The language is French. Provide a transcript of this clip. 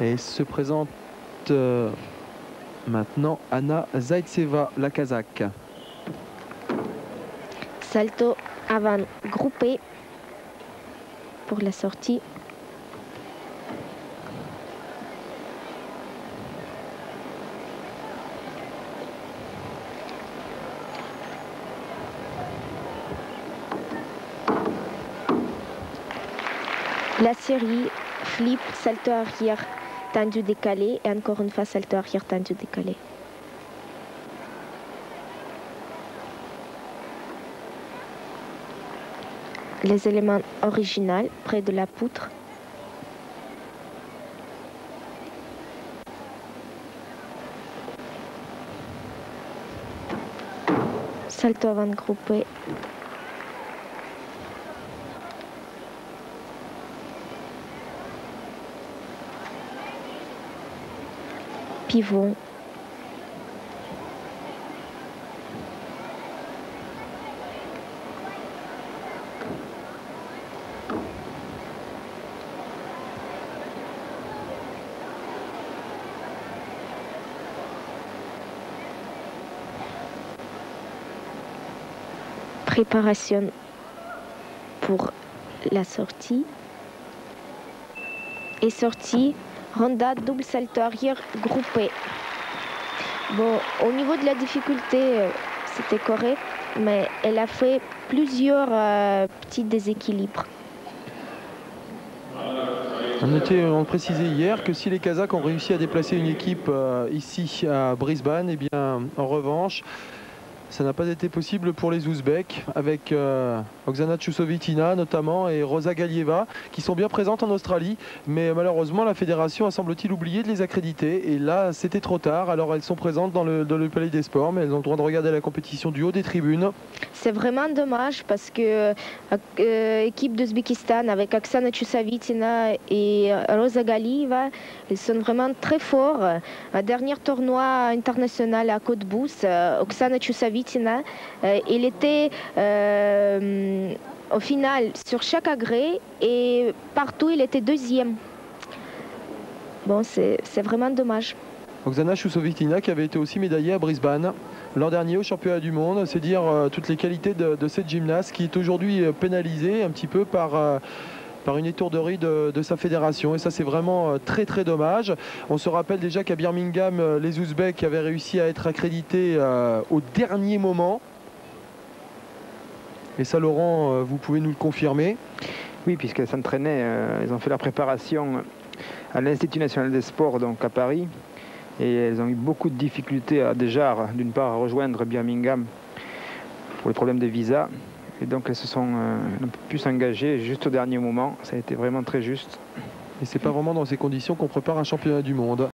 Et se présente euh, maintenant Anna Zaitseva, la Kazakh. Salto avant groupé pour la sortie. La série flip, salto arrière tendu décalé et encore une fois salto arrière tendu décalé. Les éléments originaux près de la poutre. Salto avant groupé. Pivot. Préparation pour la sortie. Et sortie, Honda double salto arrière groupé. Bon, au niveau de la difficulté, euh, c'était correct, mais elle a fait plusieurs euh, petits déséquilibres. On, précisait hier que si les Kazakhs ont réussi à déplacer une équipe euh, ici à Brisbane, eh bien en revanche, ça n'a pas été possible pour les Ouzbeks avec euh, Oksana Tchousovitina notamment et Rosa Galieva qui sont bien présentes en Australie. Mais malheureusement, la fédération a semble-t-il oublié de les accréditer. Et là, c'était trop tard. Alors elles sont présentes dans le, Palais des Sports, mais elles ont le droit de regarder la compétition du haut des tribunes. C'est vraiment dommage parce que l'équipe euh, d'Ouzbékistan avec Oksana Tchousovitina et Rosa Galieva, ils sont vraiment très forts. Un dernier tournoi international à Côte-Bousse, euh, Oksana Tchousovitina euh, il était euh, au final sur chaque agrès et partout il était deuxième. Bon, c'est vraiment dommage. Oksana Chousovitina qui avait été aussi médaillée à Brisbane l'an dernier au championnat du monde. C'est dire euh, toutes les qualités de, cette gymnaste qui est aujourd'hui pénalisée un petit peu par par une étourderie de, sa fédération. Et ça, c'est vraiment euh, très très dommage. On se rappelle déjà qu'à Birmingham, euh, les Ouzbeks avaient réussi à être accrédités euh, au dernier moment. Et ça, Laurent, vous pouvez nous le confirmer Oui, puisqu'elles s'entraînaient, elles ont fait leur préparation à l'Institut national des sports, donc à Paris. Et elles ont eu beaucoup de difficultés à déjà, d'une part, à rejoindre Birmingham pour les problèmes de visa et donc elles se sont euh, pu s'engager juste au dernier moment. Ça a été vraiment très juste. Et c'est pas vraiment dans ces conditions qu'on prépare un championnat du monde.